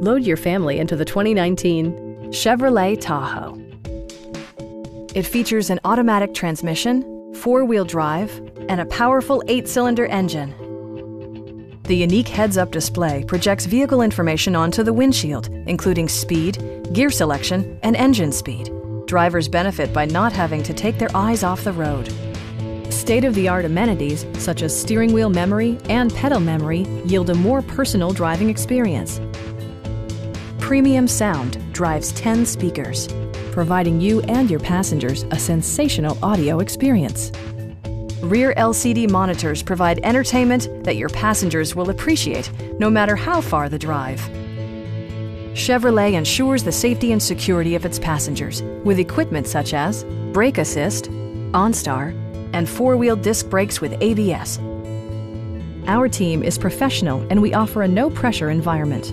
Load your family into the 2019 Chevrolet Tahoe. It features an automatic transmission, four-wheel drive, and a powerful eight-cylinder engine. The unique heads-up display projects vehicle information onto the windshield, including speed, gear selection, and engine speed. Drivers benefit by not having to take their eyes off the road. State-of-the-art amenities, such as steering wheel memory and pedal memory, yield a more personal driving experience. Premium sound drives 10 speakers, providing you and your passengers a sensational audio experience. Rear LCD monitors provide entertainment that your passengers will appreciate no matter how far the drive. Chevrolet ensures the safety and security of its passengers with equipment such as brake assist, OnStar, and four-wheel disc brakes with ABS. Our team is professional and we offer a no-pressure environment.